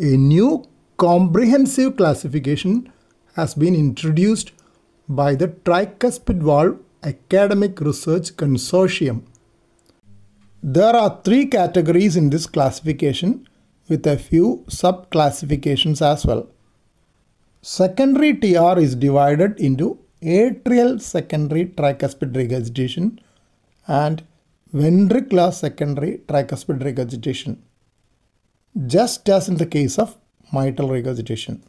a new comprehensive classification has been introduced by the Tricuspid Valve Academic Research Consortium. There are three categories in this classification with a few sub-classifications as well. Secondary TR is divided into atrial secondary tricuspid regurgitation and ventricular secondary tricuspid regurgitation, just as in the case of mitral regurgitation.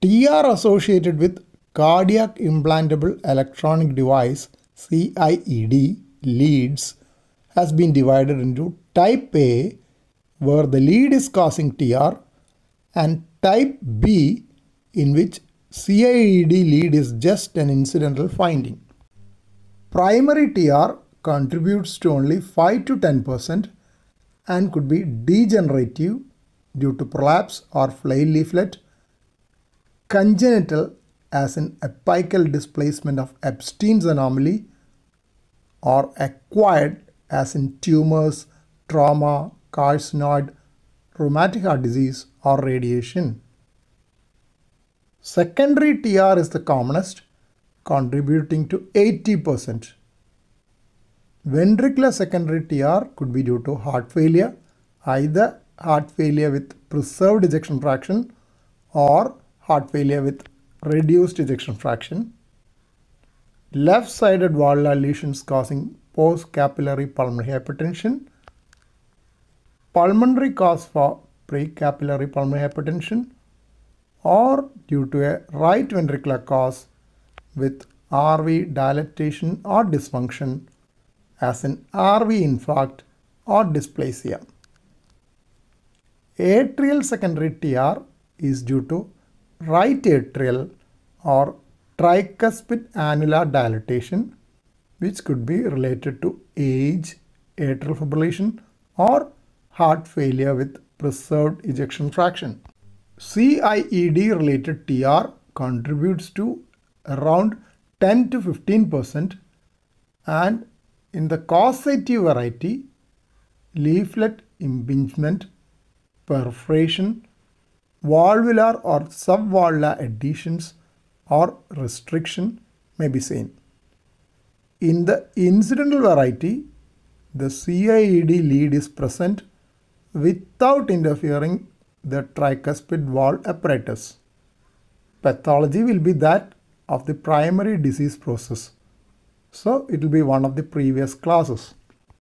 TR associated with cardiac implantable electronic device CIED leads has been divided into type A where the lead is causing TR and type B in which CIED lead is just an incidental finding. Primary TR contributes to only 5 to 10% and could be degenerative due to prolapse or flail leaflet, congenital as in apical displacement of Ebstein's anomaly, or acquired as in tumors, trauma, carcinoid, rheumatic heart disease, or radiation. Secondary TR is the commonest, contributing to 80%. Ventricular secondary TR could be due to heart failure, either heart failure with preserved ejection fraction or heart failure with reduced ejection fraction. Left-sided valvular lesions causing post-capillary pulmonary hypertension. Pulmonary cause for pre-capillary pulmonary hypertension or due to a right ventricular cause with RV dilatation or dysfunction as in RV infarct or dysplasia. Atrial secondary TR is due to right atrial or tricuspid annular dilatation which could be related to age, atrial fibrillation or heart failure with preserved ejection fraction. CIED related TR contributes to around 10 to 15 percent and in the causative variety leaflet impingement, perforation, valvular or subvalvular adhesions or restriction may be seen. In the incidental variety, the CIED lead is present without interfering the tricuspid valve apparatus. Pathology will be that of the primary disease process. So it will be one of the previous classes.